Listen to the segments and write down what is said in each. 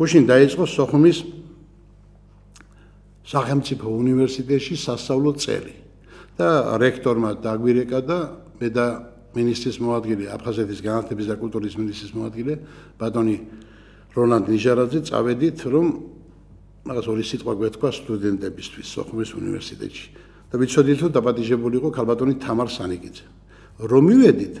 გუშინ დაიწყო სოხუმის სახელმწიფო უნივერსიტეტში სასწავლო წელი. და რექტორმა დაგვირეკა და მე და მინისტრის მოადგილე აფხაზეთის განათლების და კულტურის მინისტრის მოადგილე ბატონი როლანდ ნიჟარაძე წავედით რომ რაღაც ორი სიტყვა გვეთქვა სტუდენტებისთვის სოხუმის უნივერსიტეტში. და ვიცოდით რომ დაპატიჟებული იყო ქალბატონი თამარ სანიკიძე. რომ მივედით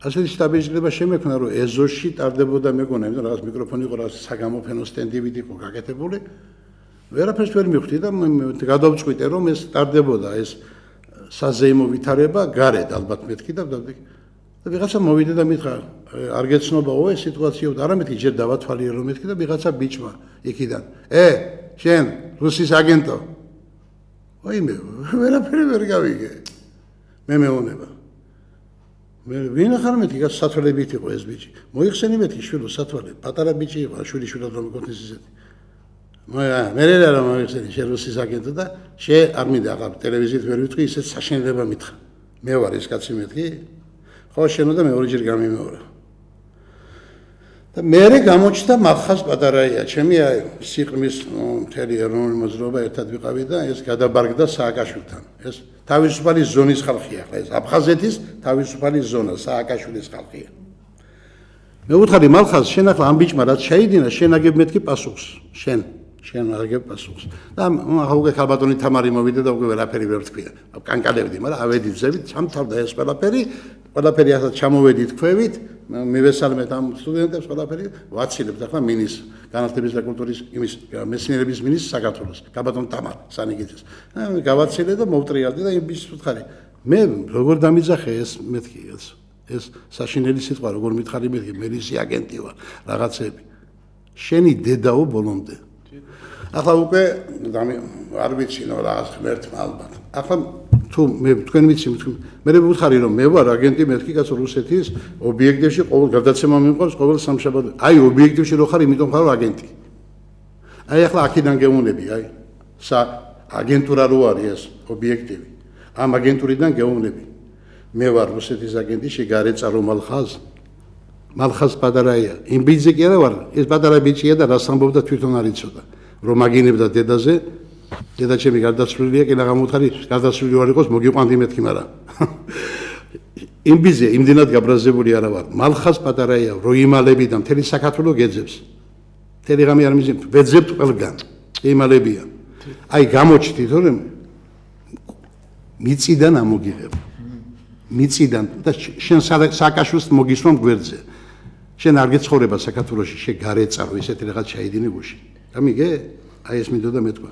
ასეთი სტაბილიზება შემექნა რომ ეზოში ტარდებოდა მეგონა იმიტომ რაღაც მიკროფონი იყო რაღაც საგამოფენო სტენდივით იყო გაკეთებული. ვერაფერს ვერ მივხვდი და გადავწყვიტე რომ ეს ტარდებოდა ეს საზეიმო ვითარება გარეთ ალბათ მეთქი და და ვიღაცა მოვიდა და მითხრა არ გეცნობაო ეს სიტუაცია და არამედ ჯერ დავათვალიერე რომ მეთქი და ვიღაცა ბიჭმა იქიდან. ე შენ რუსის აგენტო. ვაიმე ვერაფერი ვერ გავიგე. მე მეუნება მე ვინ ახარ მეთქი გას სათვალებით იყო ეს ბიჭი. მოიხსენი მეთქი შვილო სათვალე. პატარა ბიჭი იყო შვილი შვილად რომ მეკოთის ისეთი. მე მე რა მოიხსენი შენ რუსის აგენტო და შე არ მინდა ახლა ტელევიზიით ვერ ვიტყვი ისეთ საშინელება მითხრა მე ვარ ეს კაცი მეთქი ხო შენო და მე ორიჯერ გამიმეორა და მე გამოჩნდა მახას პატარაია. ჩემი აი სიყრმის მთელი ეროვნული მოძრაობა ერთად ვიყავი და ეს გადაბარგდა სააკაშვილთან. ეს თავისუფალი ზონის ხალხია ეს. აფხაზეთის თავისუფალი ზონა სააკაშვილის ხალხია. მე ვუთხარი მალხას შენ ახლა ამ ბიჭმა რაც შეიდინა შენ აგებ მეთქი პასუხს. შენ შენ აგებ პასუხს. და ახლა უკვე ქალბატონი თამარი მოვიდა და უკვე ვერაფერი ვერ თქვია. კანკალებდი მაგრამ ავედი ძებით სამთავდა ეს ყველაფერი ყველაფერი ახლა ჩამოვედით ქვევით მივესალმეთ ამ სტუდენტებს ყველაფერი ვაცილებთ ახლა მინის განათლების და კულტურის იმის მეცნიერების მინის საქართველოს. ქალბატონ თამარ სანიგიძეს გავაცილე და მოვტრიალდი და იმ ბიჭს ვთხარი მე როგორ დამიძახე ეს მეთქი ეს ეს საშინელი სიტყვა როგორ მითხარი მეთქი? მელისი აგენტი ვარ რაღაცები. შენი დედაო ბოლომდე. ახლა უკვე არ ვიცინო რა ღმერთმა ალბათ. ახლა თუ მე თქვენ ვიცი მე ვუთხარი რომ მე ვარ აგენტი მეთქი კაცო რუსეთის ობიექტებში ყოველ გადაცემა მიყვარს ყოველ სამშაბათო. აი ობიექტებში რო ხარ იმიტომ ხარ აგენტი. აი ახლა აქედან გეუნები აი სა აგენტურა რო არის ეს ობიექტივი. ამ აგენტურიდან გეუნები. მე ვარ რუსეთის აგენტი შეგარეცა რომ ალხაზ მალხაზ პატარაია. იმ ბიჭი კი არა ვარ, ეს პატარა ბიჭია და რას ამბობდა თვითონ არ იცოდა. რომ აგინებდა დედაზე დედა ჩემი გარდაცვლილია კი ნაღამოთხარი გარდაცვლილი ვარ იყოს მოგიყვანდი მეთქი მაგრამ. იმბიზე იმდენად გაბრაზებული არა ვარ მალხას პატარაია რო იმალები და მთელი საქართველოს გეძებს. მთელი ღამე არ მიზი ვეძებთ ყველგან. იმალებია აი გამოჩდით რომ მიწიდან ამოგიღებ. მიწიდან. და შენ საკაშოს მოგისვამ გვერდზე. შენ არ გეცხოვრება საქართველოსში შე გარეწარო ისეთი რაღაც ჩაიდინე გუში გამიგე? აი ეს მინდოდა მეთქვა.